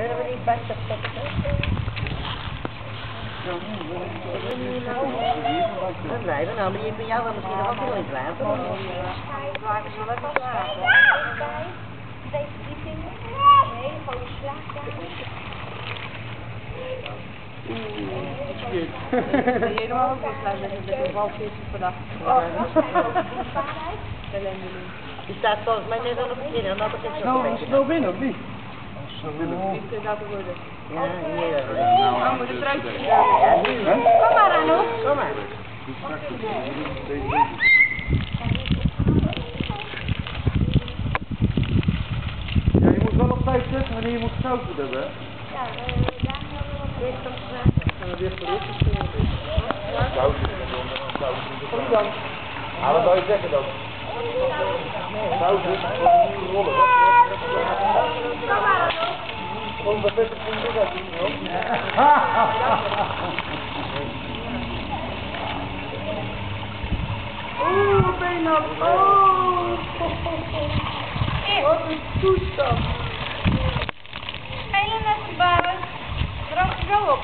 Kunnen we niet best Dan blijven nou, maar je bij jou wel misschien nog wel in slapen. Blijven ze lekker slapen. Twee verdiepingen. Nee, gewoon een slaapkamer. Ben je helemaal ook? Oh, dat. Die staat volgens mij net al op het binnen, dan begint ze ook een beetje. Snel binnen, of niet? Niet laten worden. Ja. Oh, moet het Ja. Kom maar aan, hoor. Kom maar. Ja, je moet wel op tijd zetten wanneer je moet gezouten hebben? Ja, eh, voor dit Zouten. Zouten. Ah, wat zou je zeggen dan? Zouten. Rollen. Kom maar bevestigd van dit uit, hoor. Oeh, bijna. Oh. Wat een toestand. Spelen met de baren. Je zo op.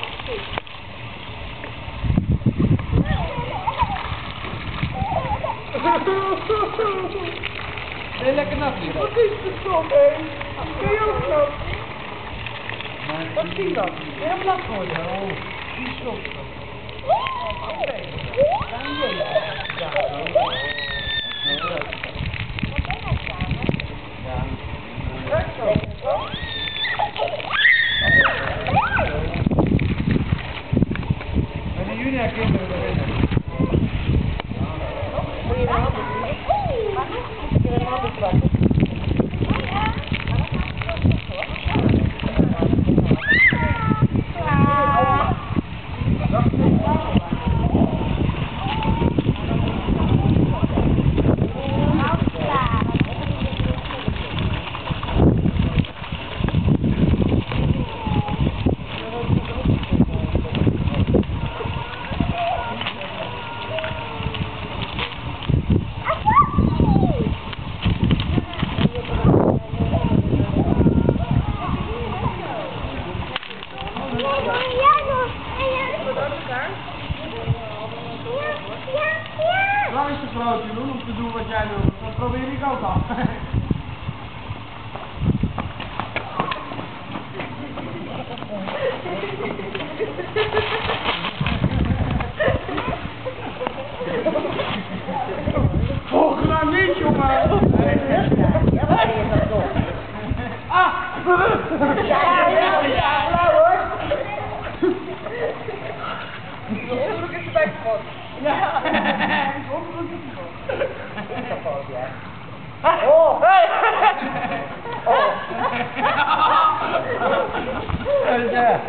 Nee, lekker nat. Wat is dit toch, hé? Kun je ook zo? Wat zie je dan? Heel nat worden. Oh, die stop. Wanneer jullie haar kinderen beginnen? Moet je de handen Moet je de handen pakken. Waar is de groot, Jeroen, om te doen wat jij doet? Dat probeer ik ook al. Volgende niet, jongen! Ah! Ja, ja, ja, ja, hoor. Je onderbroek is erbij kapot. Ja! Oh, hey. Ja.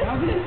Nou, die